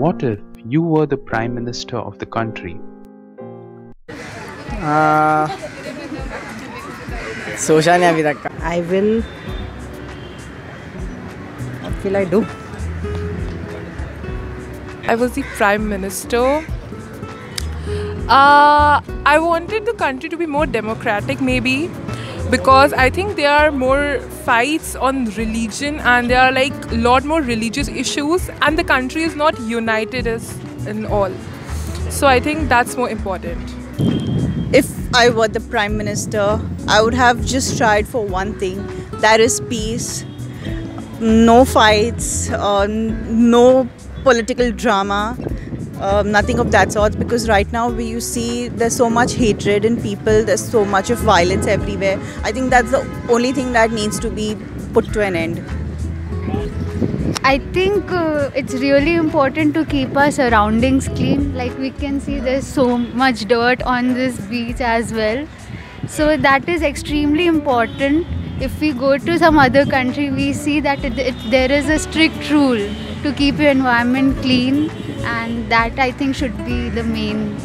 What if you were the Prime Minister of the country? आ, सोचा नहीं अभी तक I will what will I do? I was the prime minister. Uh, I wanted the country to be more democratic, maybe, because I think there are more fights on religion and there are like a lot more religious issues, and the country is not united as in all. So I think that's more important. If I were the Prime Minister, I would have just tried for one thing that is peace. No fights, uh, no political drama, uh, nothing of that sort. Because right now, we, you see there's so much hatred in people, there's so much of violence everywhere. I think that's the only thing that needs to be put to an end. I think uh, it's really important to keep our surroundings clean. Like we can see, there's so much dirt on this beach as well. So that is extremely important. If we go to some other country, we see that it, it, there is a strict rule to keep your environment clean, and that I think should be the main.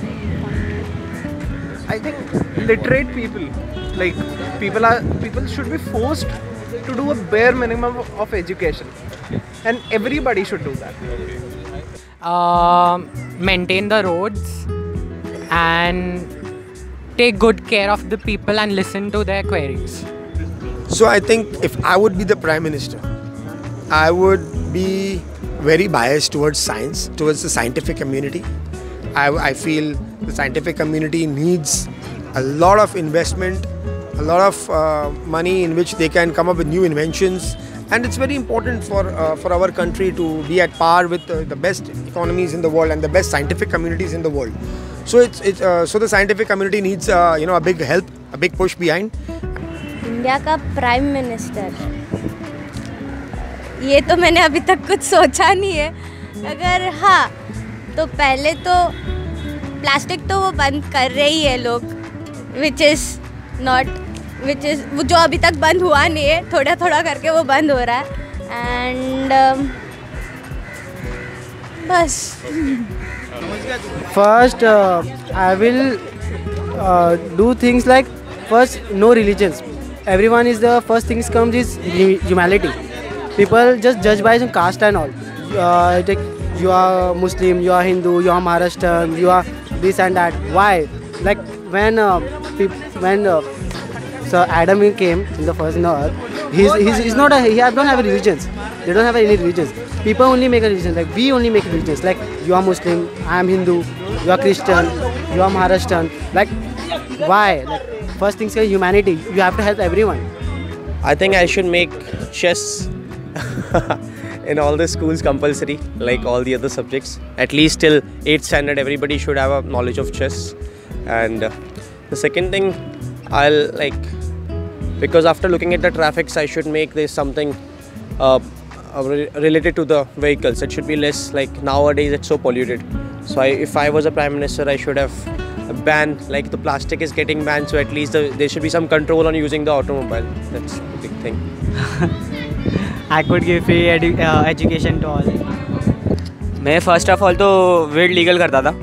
I think literate people, like people are people should be forced to do a bare minimum of education, and everybody should do that. um, maintain the roads and take good care of the people and listen to their queries. So I think if I would be the prime minister, I would be very biased towards science, towards the scientific community. I, I feel the scientific community needs a lot of investment, a lot of uh, money in which they can come up with new inventions, and it's very important for uh, for our country to be at par with uh, the best economies in the world and the best scientific communities in the world. So it's, it's uh, so the scientific community needs uh, you know a big help, a big push behind, India का prime minister. ये तो मैंने अभी तक कुछ सोचा नहीं है। अगर हाँ तो पहले तो प्लास्टिक तो वो बंद कर रहे ही लोग which is not which is वो जो अभी तक बंद हुआ नहीं है थोड़ा थोड़ा करके वो बंद हो रहा है। एंड बस। First I will do things like first no religions. Everyone is the first things comes is hu- humanity. People just judge by some caste and all. Uh, like you are Muslim, you are Hindu, you are Maharashtrian, you are this and that. Why? Like when uh, when uh, Sir Adam came in the first no, earth, he's, he's, he's not a, he have, don't have religions. They don't have any religions. People only make a religion. Like we only make religions. Like you are Muslim, I am Hindu, you are Christian, you are Maharashtrian. Like why? Like first things are humanity. You have to help everyone. I think I should make chess in all the schools compulsory, like all the other subjects. At least till 8th standard, everybody should have a knowledge of chess. And uh, the second thing, I'll like, because after looking at the traffics, I should make this something uh, uh, related to the vehicles. It should be less like nowadays, it's so polluted. So I, if I was a prime minister, I should have ban like the plastic is getting banned so at least the, there should be some control on using the automobile that's the big thing I could give free edu- uh, education to all. मैं first of all तो वेड legal करता था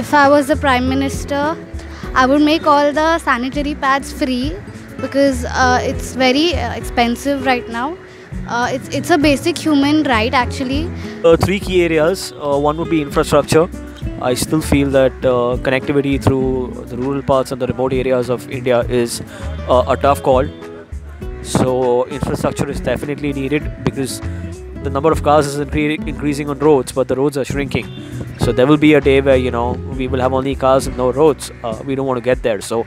If I was the Prime Minister, I would make all the sanitary pads free because uh, it's very uh, expensive right now. Uh, it's, it's a basic human right actually. Uh, three key areas. Uh, one would be infrastructure. I still feel that uh, connectivity through the rural parts and the remote areas of India is uh, a tough call. So infrastructure is definitely needed because the number of cars is incre- increasing on roads, but the roads are shrinking. So there will be a day where you know we will have only cars and no roads. Uh, we don't want to get there. So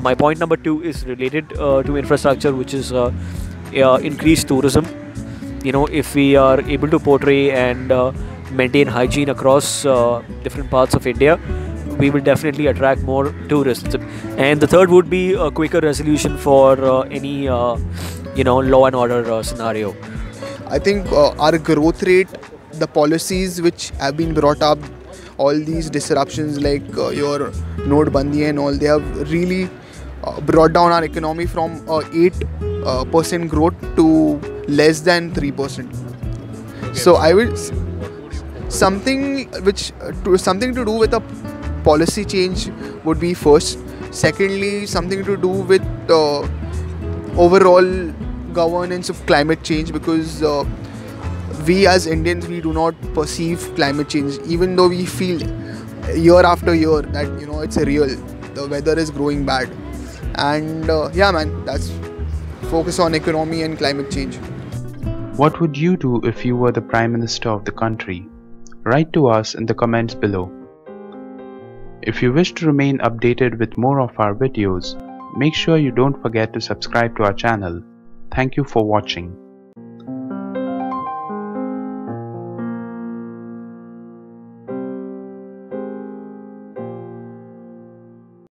my point number two is related to infrastructure, which is uh, uh, tourism. You know, if we are able to portray and uh, maintain hygiene across uh, different parts of India, we will definitely attract more tourists. And the third would be a quicker resolution for uh, any uh, you know law and order uh, scenario. I think our growth rate, the policies which have been brought up, all these disruptions like your notebandi and all, they have really brought down our economy from uh, 8 uh, percent growth to less than 3 percent. So I would s- something which uh, to, something to do with a policy change would be first. Secondly, something to do with uh, overall governance of climate change because uh, we as Indians we do not perceive climate change even though we feel year after year that you know it's a real the weather is growing bad and uh, yeah man that's focus on economy and climate change What would you do if you were the Prime Minister of the country? Write to us in the comments below. If you wish to remain updated with more of our videos, make sure you don't forget to subscribe to our channel. Thank you for watching.